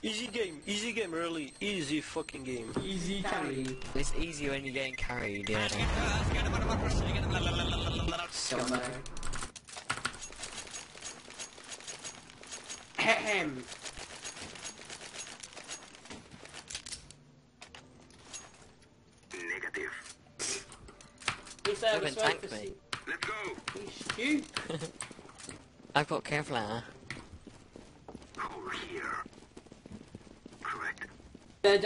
Easy game, easy game early, easy fucking game. Easy carry. It's easy when you're getting carried, yeah. Scumbag. Ahem. Negative. He's there, Haven't let's wait tanked for me. see- Let's go. He's stupid. I've got Kevlar. Over here. He's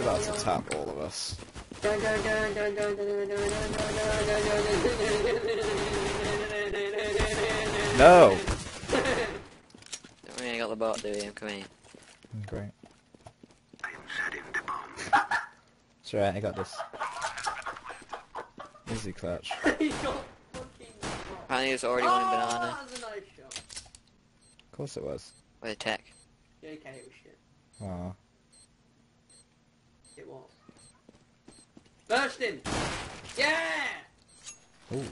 about to tap all of us. No! Don't worry, I got the bot, Dewey. I'm coming. Great. I it's alright, I got this. Easy clutch. He got fucking Apparently there's already one in Oh, banana. that was a nice shot. Of course it was. With a tech. JK, it was shit. Aw. It was. Burst him! Yeah! Ooh.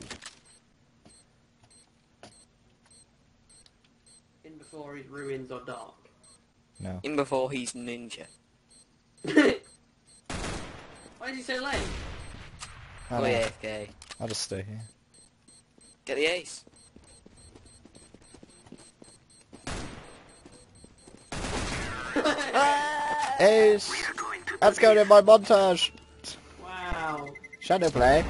In before his ruins are dark. No. In before he's ninja. Why is he so late? I Oh yeah, AFK. I'll just stay here. Get the ace. Ace! We are going to That's going in my montage! wow. Shadow play.